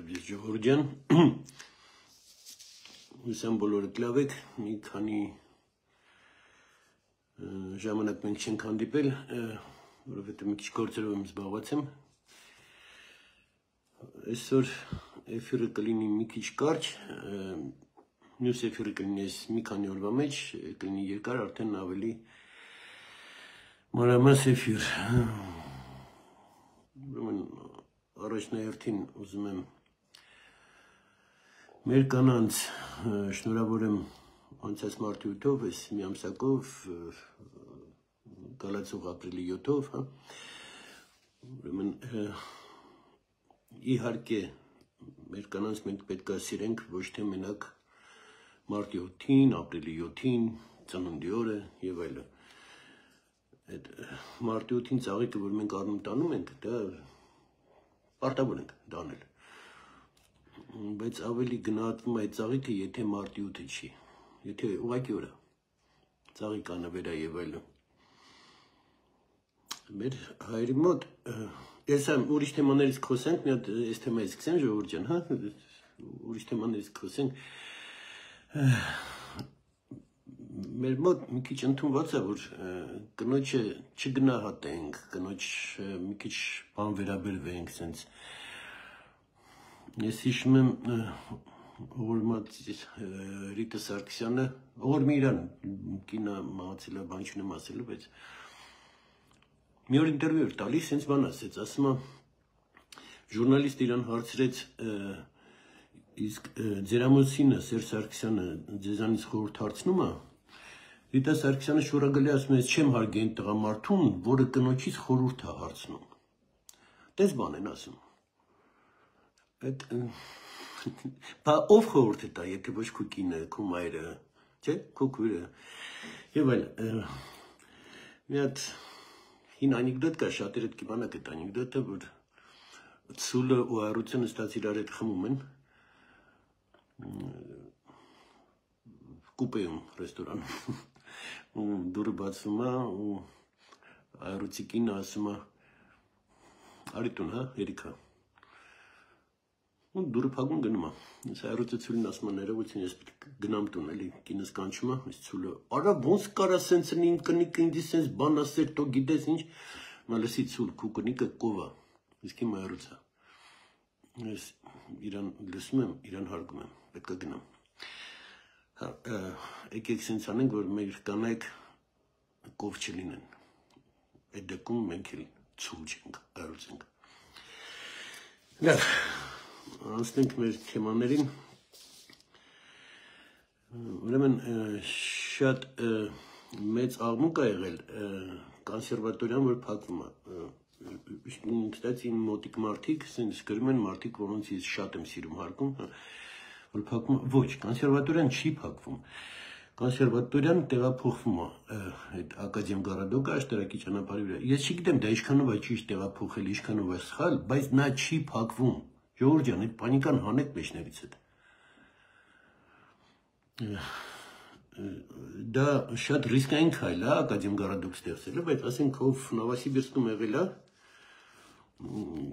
Ժողովուրդ ջան։ Հուսամ բոլորը լավ եք։ Մի քանի ժամանակ մենք չենք հանդիպել, որովհետև մի քիչ գործերով եմ զբաղված եմ։ Այսօր էֆիրը կլինի մի քիչ կարճ, մյուս էֆիրը կլինի այս մի քանի օրվա մեջ, կլինի երկար, արդեն ավելի մանրամաս էֆիր։ Ուրեմն առաջնահերթին ուզում եմ մեր կանանց շնորհավորեմ անցած մարտի 8-ով, այս մի ամսակով գալացող ապրիլի 7-ով, հա։ Ուրեմն իհարկե մեր կանանց մենք պետք է սիրենք ոչ թե մենակ մարտի 7-ին, ապրիլի 7-ին, ծնունդի օրը եւ այլն։ Այդ մարտի 8-ին ծաղիկը, որ մենք առնում տանում ենք, դա պարտավոր ենք դանել։ Բայց ավելի գնահատվում է ծաղիկը, եթե մարտի 8-ը չի։ Եթե ուղակի օրա ծաղիկ անավերա եւ այլն։ Մեր հայրի մոտ ես եմ ուրիշ թեմաներից խոսենք, մի հատ այս թեմայից սկսեմ ժողովուրդ ջան, հա։ Ուրիշ թեմաներից խոսենք մեր մոտ մի քիչ ընդունված է որ կնոջը չգնահատենք, կնոջ մի քիչ բան վերաբերվենք, sense ես հիշում եմ Ողորմած Ռիտա Սարգսյանը, Ողորմի իրան կինը մահացել է, բան չունեմ ասելու, բայց մի օր ինտերվյու էր տալիս, հենց բան ասեց, ասում է ժուրնալիստ իրան հարցրեց իսկ ձեր ամուսինը Սերժ Սարգսյանը ձեզանից խորհուրդ հարցնում է Վիտա Սարգսյանը շորագալի ասում է, չեմ հարգի այն տղամարդուն, որը կնոջից խորհուրդ է հարցնում։ Տես բան են ասում։ Այդ բա ով խորհուրդ է տա, եթե ոչ քո կինը, քո մայրը, չէ՞, քո քույրը։ Եվ այլ մի հատ հին անեկդոտ կա, շատերը կիմանաք այդ անեկդոտը, որ ցուլը ու արությունը ստաց իրար հետ խմում են կուպեում ռեստորանում ու դուրը բացվում է ու այրուցի կինը ասում է արի տուն, հա, երիքա։ ու դուրը փակում գնում է։ Ես այրուցը ցուլին ասում է ներողություն, ես պետք գնամ տուն, էլի կինս կանչում է, ես ցուլը։ Արա ոնց կարա սենց ինձ կնիկը ինձ սենց բան ասել, թո գիտես ինչ։ Մալսի ցուլ քու կնիկը կովա։ Իսկ իմ այրուցը։ Ես իրան լսում եմ, իրան հարգում եմ, պետք է գնամ եկեք սենց անենք, որ մեր կանայք կով չլինեն։ Այդ դեպքում մենք էլ ցույց չենք, արուցենք։ Լավ, անցնենք մեր թեմաներին։ Ուրեմն շատ մեծ աղմուկ է եղել կոնսերվատորիան, որ փակվում է կստացի մոտիկ մարդիկ, սենց գրում են մարդիկ, որոնց ես շատ եմ սիրում հարգում, որ փակում ոչ, կոնսերվատորիան չի փակվում։ Կոնսերվատորիան տեղափոխվում է այդ ակադեմ Գարադոկը աշտարակի ճանապարհի վրա։ Ես չգիտեմ դա ինչքանով է ճիշտ տեղափոխել, ինչքանով է սխալ, բայց նա չի փակվում։ Ժողովուրդ ջան, այդ պանիկան հանեք մեջներից հետ։ Դա շատ ռիսկային քայլ է ակադեմ Գարադոկ ստեղծելը, բայց ասենք ով Նովոսիբիրսկում եղել է,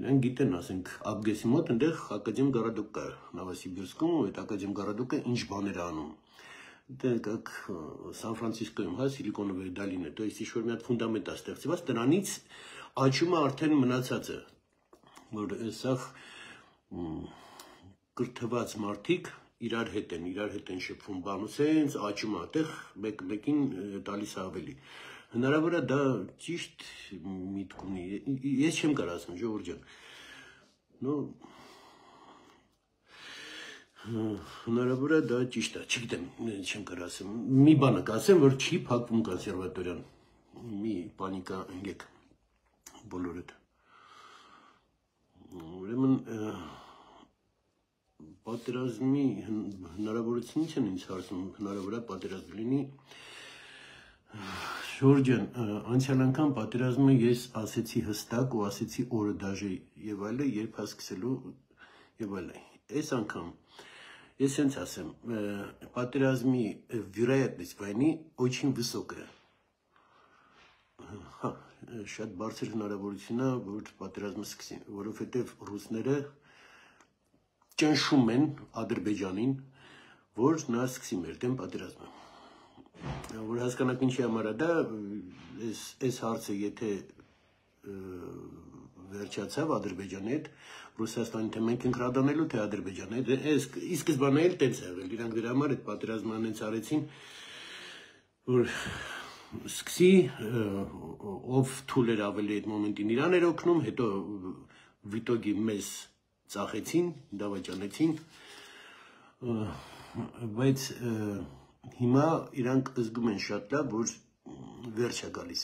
իրեն գիտեն, ասենք, Աբգեսի մոտ այնտեղ ակադեմ Գարադուկ կա Նովոսիբիրսկում, այդ ակադեմ Գարադուկը ինչ բաներ անում։ Դա как Սան Ֆրանցիսկոյում, հա, Սիլիկոնովի դալինը, то есть ինչ-որ մի հատ ֆունդամենտ է ստեղծված, դրանից աճում է արդեն մնացածը, որ սա կրթված մարդիկ իրար հետ են, իրար հետ են շփվում բան ու սենց աճում է, այդտեղ մեկ-մեկին տալիս ավելի։ Հնարավոր է դա ճիշտ միտք ունի։ Ես չեմ կարող ասեմ, ժողովուրդ ջան։ Ну հնարավոր է դա ճիշտ է, չգիտեմ, չեմ կարող ասեմ։ Մի բանը կասեմ, որ չի փակվում կոնսերվատորիան։ Մի պանիկա ընկեք բոլորդ։ Ուրեմն պատերազմի հնարավորությունից են ինձ հարցում, հնարավոր է պատերազմ լինի Շորջ ջան, անցյալ անգամ պատերազմը ես ասեցի հստակ ու ասեցի օրը դաժե եւ այլը, երբ հասկսելու եւ այլը։ Այս անգամ ես հենց ասեմ, պատերազմի вероятность войны очень высокая։ Հա, շատ բարձր հնարավորություն է, որ պատերազմը սկսի, որովհետեւ ռուսները ճնշում են Ադրբեջանին, որ նա սկսի մեր դեմ պատերազմը։ Որ հասկանաք ինչի համար է դա, այս այս հարցը եթե վերջացավ Ադրբեջանի հետ, Ռուսաստանի թե մենք ենք հրադանելու, թե Ադրբեջանի հետ, այս ի սկզբանե էլ տենց եղել, իրանք դրա համար այդ պատերազմը անենց արեցին, որ սկսի ով թուլ էր ավելի այդ մոմենտին իրան էր օգնում, հետո վիտոգի մեզ ծախեցին, դավաճանեցին, բայց հիմա իրանք զգում են շատ լավ, որ վերջ է գալիս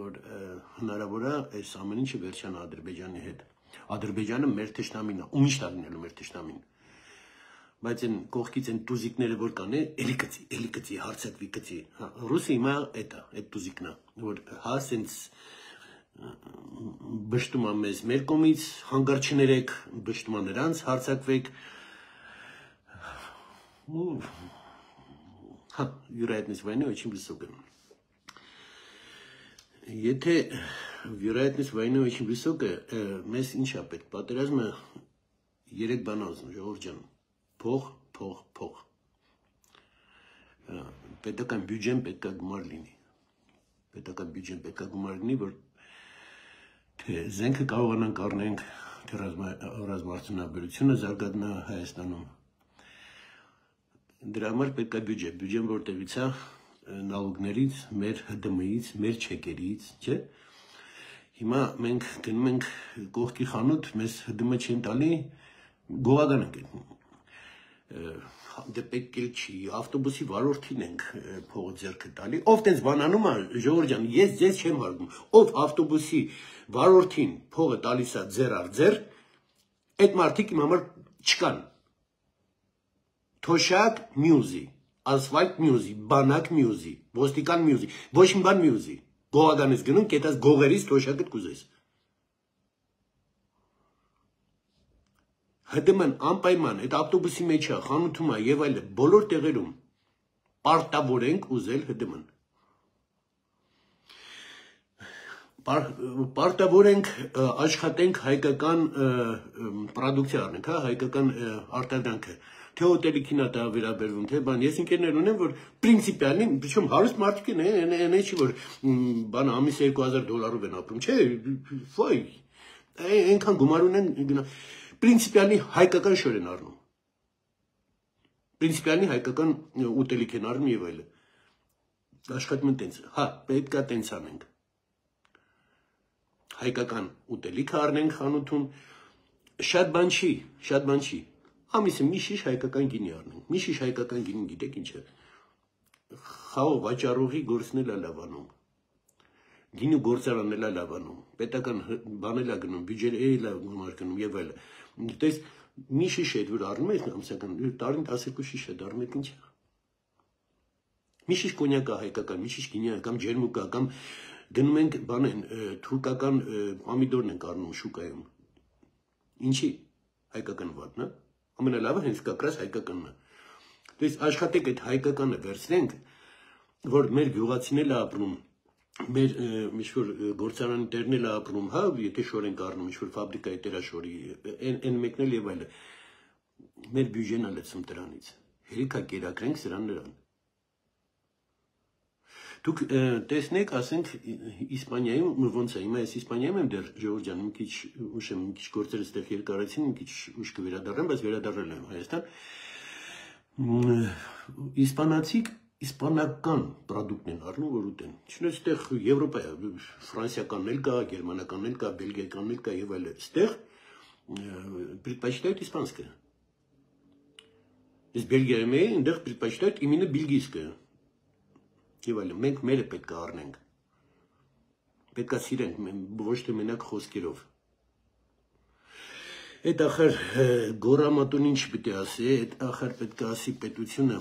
որ հնարավոր է այս ամեն ինչը վերջանա Ադրբեջանի հետ։ Ադրբեջանը մեր թշնամին է, ու միշտ է լինելու մեր թշնամին բայց այն կողքից այն տուզիկները որ կան, էլի կծի, էլի կծի, հարցակվի կծի։ Հա, ռուսը հիմա այդ է, այդ տուզիկն է, որ հա սենց բշտում է մեզ մեր կողմից, հանգար չներեք, բշտում է նրանց, հարցակվեք։ Ու հա, вероятность войны очень высокая. Եթե вероятность войны очень высокая, մեզ ինչ է պետք։ Պատերազմը երեք բան ասում, ժողովուրդ ջան փող, փող, փող։ Պետական բյուջեն պետք է գումար լինի։ Պետական բյուջեն պետք է գումար լինի, որ թե զենքը կարողանանք առնենք, ռազմարտունաբերությունը զարգանա Հայաստանում։ Դրա համար պետք է բյուջե, բյուջեն որտեղից է նալոգներից, մեր ՀԴՄ-ից, մեր չեկերից, չէ՞։ Հիմա մենք գնում ենք կողքի խանութ, մեզ ՀԴՄ չեն տալի, գովական ենք դե պետք էլ չի, ավտոբուսի վարորդին ենք փողը ձեռքը տալի։ Ով տենց բանանում է, Ժողովուրդ ջան, ես ձեզ չեմ հարգում։ Ով ավտոբուսի վարորդին փողը տալիս է ձեռ առ ձեռ, այդ մարդիկ իմ համար չկան։ Թոշակ մյուզի, ասֆալտ մյուզի, բանակ մյուզի, ոստիկան մյուզի, ոչ մի բան մյուզի։ Գողականից գնում, կետած գողերից թոշակը կուզես։ ՀԴՄ-ն անպայման այդ ավտոբուսի մեջ է, խանութում է եւ այլ բոլոր տեղերում պարտավորենք ուզել ՀԴՄ-ն։ Պարտավորենք աշխատենք հայկական պրոդուկցիա առնենք, հա, հայկական արտադրանքը թե օտելիքին է դա վերաբերվում, թե բան։ Ես ինքերներ ունեմ, որ պրինցիպիալի, причем հարուստ մարդիկ են, այն չի որ բան ամիս 2000 դոլարով են ապրում, չէ, ֆայ։ Այնքան գումար ունեն գնա պրինցիպիալի հայկական շոր են առնում։ Պրինցիպիալի հայկական ուտելիք են առնում եւ այլը։ Աշխատում են տենց։ Հա, պետքա տենց անենք։ Հայկական ուտելիք առնենք խանութում։ Շատ բան չի, շատ բան չի։ Ամիսը մի շիշ հայկական գինի առնենք։ Մի շիշ հայկական գինի գիտեք ինչ է։ Խաղ վաճառողի գործնել է լավանում գինու գործարանն էլա լավանում, պետական բանելա գնում, բյուջերը էլա գումար գնում եւ այլն։ Դες մի շիշե դուր առնում ես ամսական, տարին 12 շիշե դառնում եք ինչա։ Մի շիշ կոնյակա հայկական, մի շիշ գինյա կամ ջերմուկա կամ գնում ենք բան են թուրքական պամիդորն ենք առնում շուկայում։ Ինչի հայկական վատնա։ Ամենալավը հենց կակրած հայկականն է։ Դες աշխատեք այդ հայկականը վերցնենք, որ մեր գյուղացին էլ ապրում մեր ինչ-որ գործարանի տերն էլ ապրում, հա, եթե շոր ենք առնում, ինչ-որ ֆաբրիկայի տերաշորի, այն այն մեկն էլ եւ այլը։ Մեր բյուջեն է լցում դրանից։ Հերիքա կերակրենք սրան նրան։ Դուք տեսնեք, ասենք Իսպանիայում ոնց է, հիմա ես Իսպանիայում եմ դեռ Ժողովուրդ ջան, մի քիչ ուշ եմ, մի քիչ գործեր այստեղ երկարացին, մի քիչ ուշ կվերադառնամ, բայց վերադառել եմ Հայաստան։ Իսպանացիք իսպանական պրոդուկտն են առնում, որ ուտեն։ Չնայած այստեղ Եվրոպա, ֆրանսիականն էլ կա, գերմանականն էլ կա, բելգիականն էլ կա եւ այլն։ Այստեղ предпочитают испанское. Իսկ Բելգիայում է, այնտեղ предпочитают именно бельгийское։ Եվ այլն, մենք մերը պետք է առնենք։ Պետք է սիրենք, ոչ թե մենակ խոսքերով։ Այդ ախր գորամատուն ինչ պիտի ասի, այդ ախր պետք է ասի պետությունը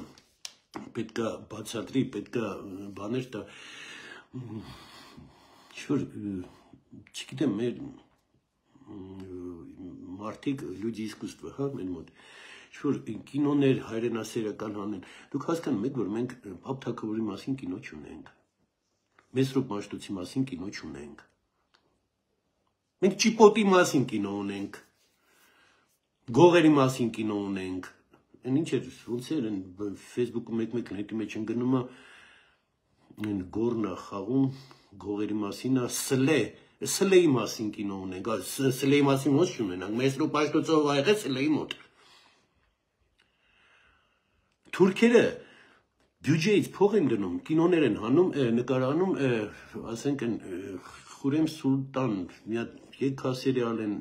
պետք է բացատրի, պետք է բաներ տա ինչ-որ, չգիտեմ, մեր մարդիկ լյուդի իսկուստվը, հա, մեր մոտ, ինչ-որ կինոներ հայրենասերական հանեն, դուք հասկան մեկ, որ մենք պապ թակավորի մասին կինո չունենք, մեսրոպ մաշտուցի մասին կինո չունենք, մենք չիպոտի մասին կինո ունենք, գողերի մասին կինո ունենք, Այն ինչ էր, ոնց էր այն Facebook-ում մեկ-մեկն հետի մեջ ընկնում է այն գորնա խաղում գողերի մասին է սլե սլեի մասին կինո ունենք սլեի մասին ոնց չունենանք մեստրո պաշտոցով ա եղել սլեի մոտ թուրքերը բյուջեից փող են դնում կինոներ են հանում նկարանում ասենք այն Խուրեմ Սուլտան մի հատ երկա սերիալ են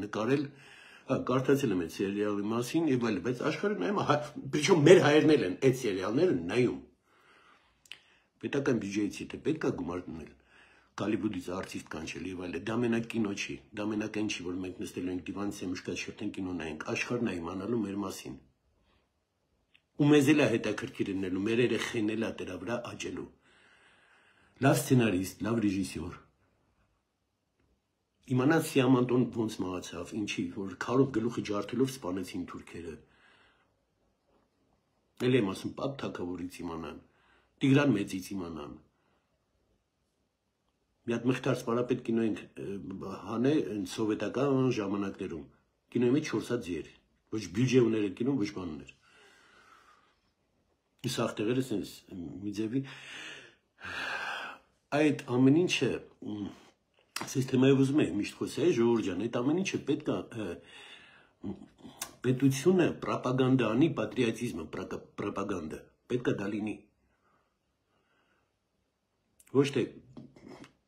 նկարել կարդացել եմ այդ սերիալի մասին եւ այլ, բայց աշխարհը նայում, причем մեր հայերն են այդ սերիալները նայում պետական բյուջեից եթե պետք է գումար դնել, Գալիբուդից արտիստ կանչել եւ այլն, դա մենակ կինո չի, դա մենակ այն չի, որ մենք նստել ենք դիվանից եմ շկա շրտեն կինո նայենք, աշխարհն է իմանալու մեր մասին։ Ու մեզ էլ է հետաքրքիր լինելու, մեր երեխեն էլ է դրա վրա աճելու։ Լավ սցենարիստ, լավ ռեժիսոր։ Իմանաց Սիամանտոն ոնց մահացավ, ինչի, որ քարով գլուխը ջարդելով սպանեցին թուրքերը։ Էլ եմ ասում, պապ թակավորից իմանան։ Տիգրան մեծից իմանան։ Մի հատ մխտար սպարապետ կինո ենք հանե սովետական ժամանակներում։ Կինոյի մեջ 4 հատ ձեր։ Ոչ բյուջե ուներ այդ կինոն, ոչ բան ուներ։ Իսկ ախտեղերը sense մի ձևի այդ ամեն ինչը սիստեմայով ուզում եմ միշտ խոսել, ժողովուրդ ջան, այդ ամեն ինչը պետք է պետությունը ռոպագանդա անի, պատրիոտիզմը ռոպագանդա։ Պետք է դա լինի ոչ թե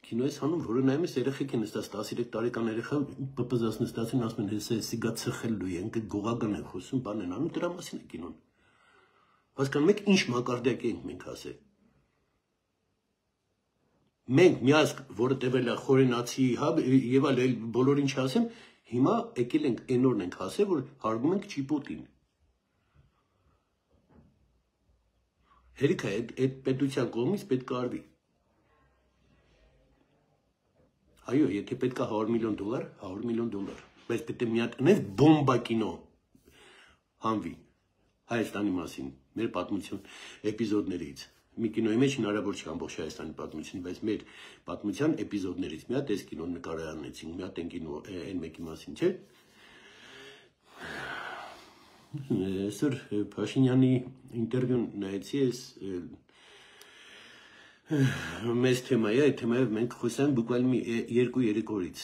կինո ես հանում, որը նայում ես երեխեք են նստած 13 տարեկան երեխա պպզած նստած են ասում են հեսա սիգա ցխելու են, գողական են խոսում, բան են անում, դրա մասին է կինոն։ Հասկանում եք ինչ մակարդակ ենք մենք ասել։ Մենք միասկ, որը տևել է խորենացի, հա, եւ այլ բոլորին չասեմ, հիմա եկել ենք այնորն ենք ասել, որ հարգում ենք ճիպոտին։ Հերիքա այդ այդ պետության կողմից պետք է արվի։ Այո, եթե պետք է 100 միլիոն դոլար, 100 միլիոն դոլար։ Բայց պետք է մի հատ նես բոմբա կինո հանվի Հայաստանի մասին, մեր պատմություն էպիզոդներից։ Մի կինոյի մեջ հնարավոր չէ ամբողջ Հայաստանի պատմությունը, բայց մեր պատմության էպիզոդներից մի հատ էս կինոն նկարահանեցինք, մի հատ են կինո այն մեկի մասին, չէ՞։ Այսօր Փաշինյանի ինտերվյուն նայեցի, ես մեծ թեմա է, այդ թեմայով մենք խոսանք բուկվալ մի երկու երեք օրից։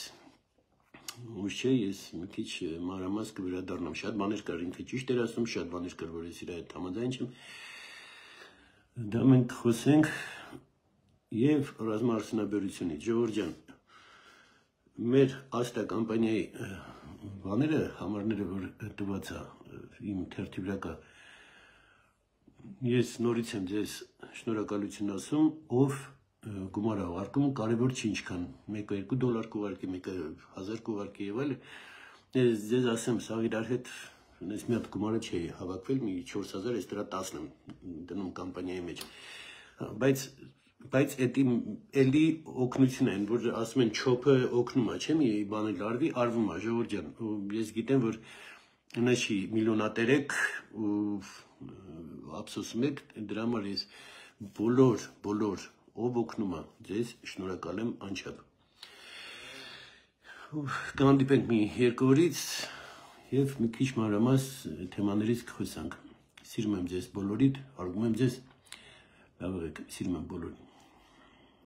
Ուշ չէ, ես մի քիչ մանրամաս կվերադառնամ, շատ բաներ կար, ինքը ճիշտ էր ասում, շատ բաներ կար, որ ես իր հետ համաձայն չեմ։ Դա մենք խոսենք եւ ռազմաարսենաբերությունից, Ժողովուրդ ջան, մեր աստա կամպանիայի բաները, համարները, որ տված է իմ թերթի վրա կա, Ես նորից եմ ձեզ շնորհակալություն ասում, ով գումար աղարկում, կարևոր չի ինչքան, մեկը 2 դոլար կուղարկի, մեկը 1000 կուղարկի եւ այլն։ Ես ձեզ ասեմ, սա իրար հետ ես մի հատ գումարը չի հավաքվել, մի 4000, ես դրա 10 եմ դնում կամպանիայի մեջ։ Բայց բայց էդի էլի օգնություն են, որ ասում են չոփը օգնում է, չէ՞ մի բանը լարվի, արվում է, ժողովուրդ ջան։ Ես գիտեմ, որ նա չի միլիոնատեր եք ու ափսոսում եք, դրա համար ես բոլոր, բոլոր ով օգնում է, ձեզ շնորհակալ եմ անչափ։ Կհանդիպենք մի երկու օրից եւ մի քիչ մանրամաս թեմաներից կխոսանք։ Սիրում եմ ձեզ բոլորիդ, հարգում եմ ձեզ։ Լավ եք, սիրում եմ բոլորին։